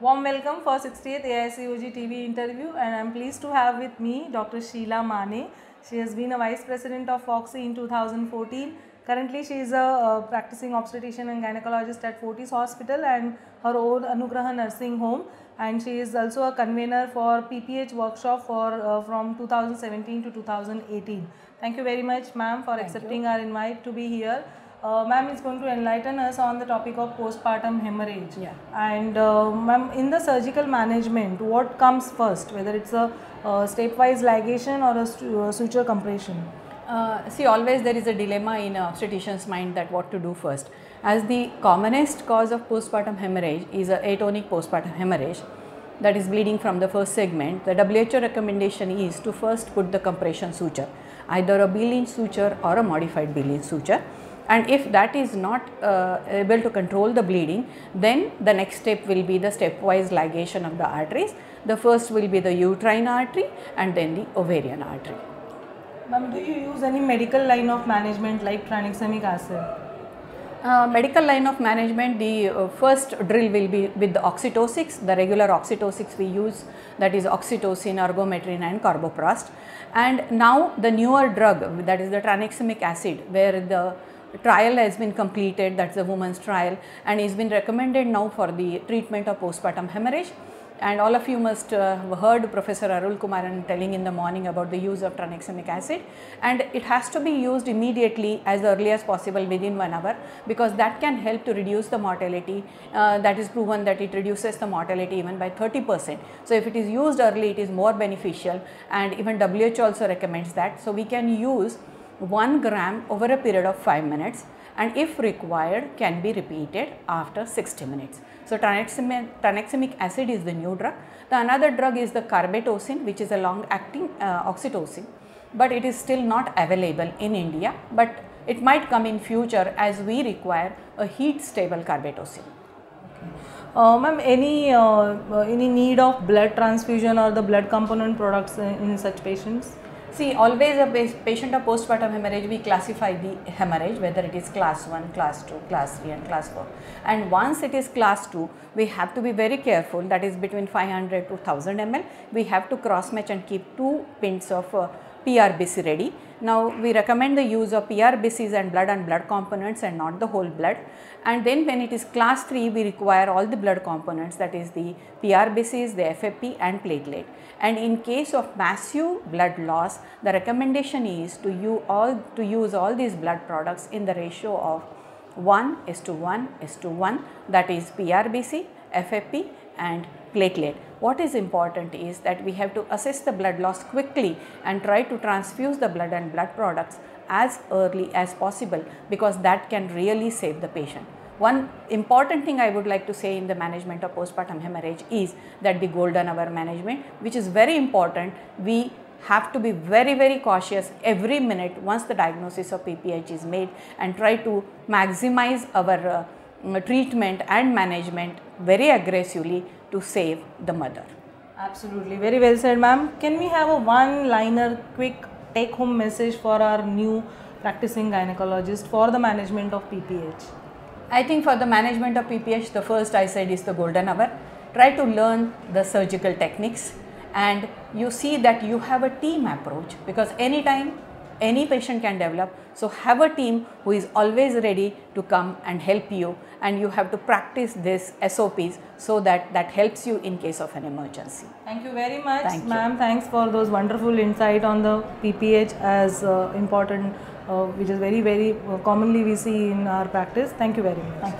Warm welcome for 60th AICOG TV interview and I am pleased to have with me Dr. Sheela Mane. She has been a Vice President of FOGSI in 2014. Currently she is a uh, practicing obstetrician and gynecologist at Fortis Hospital and her own Anugraha Nursing Home and she is also a convener for PPH workshop for uh, from 2017 to 2018. Thank you very much ma'am for accepting our invite to be here. Uh, ma'am is going to enlighten us on the topic of postpartum hemorrhage. Yeah. And uh, ma'am, in the surgical management, what comes first, whether it's a uh, stepwise ligation or a stu- uh, suture compression? Uh, see, always there is a dilemma in a obstetrician's mind that what to do first. As the commonest cause of postpartum hemorrhage is a atonic postpartum hemorrhage, that is bleeding from the first segment. The WHO recommendation is to first put the compression suture, either a B-Lynch suture or a modified B-Lynch suture. And if that is not uh, able to control the bleeding, then the next step will be the stepwise ligation of the arteries. The first will be the uterine artery and then the ovarian artery. Ma'am, do you use any medical line of management like tranexamic acid? Uh, medical line of management, the uh, first drill will be with the oxytocics, the regular oxytocics we use that is oxytocin, ergometrine and carboprost. And now the newer drug that is the tranexamic acid where the trial has been completed that's the woman's trial and is been recommended now for the treatment of postpartum hemorrhage and all of you must uh, have heard Professor Arulkumaran telling in the morning about the use of tranexamic acid and it has to be used immediately as early as possible within one hour because that can help to reduce the mortality uh, that is proven that it reduces the mortality even by 30 percent. So, if it is used early it is more beneficial and even WHO also recommends that. So, we can use 1 gram over a period of 5 minutes and if required can be repeated after 60 minutes. So, tranexamic, acid is the new drug. The another drug is the carbetocin which is a long acting uh, oxytocin, but it is still not available in India, but it might come in future as we require a heat stable carbetocin. Uh, ma'am, any uh, uh, any need of blood transfusion or the blood component products in, in such patients? See, always a patient of postpartum hemorrhage, we classify the hemorrhage whether it is class 1, class 2, class 3 and class 4. And once it is class 2, we have to be very careful that is between 500 to 1000 ml. We have to cross match and keep two pints of uh, PRBC ready. Now, we recommend the use of PRBCs and blood and blood components and not the whole blood. And then when it is class 3, we require all the blood components that is the PRBCs, the FFP and platelet. And in case of massive blood loss, the recommendation is to use all, to use all these blood products in the ratio of 1 is to 1 is to 1 that is PRBC, FFP and platelet. What is important is that we have to assess the blood loss quickly and try to transfuse the blood and blood products as early as possible because that can really save the patient. One important thing I would like to say in the management of postpartum hemorrhage is that the golden hour management which is very important. We have to be very very cautious every minute once the diagnosis of PPH is made and try to maximize our uh, Um, treatment and management very aggressively to save the mother. Absolutely, very well said, ma'am. Can we have a one-liner, quick take-home message for our new practicing gynecologist for the management of PPH? I think for the management of PPH, the first I said is the golden hour. Try to learn the surgical techniques and you see that you have a team approach because anytime any patient can develop. So, have a team who is always ready to come and help you and you have to practice this SOPs so that that helps you in case of an emergency. Thank you very much, Thank ma'am. Thanks for those wonderful insight on the PPH as uh, important, uh, which is very, very uh, commonly we see in our practice. Thank you very much.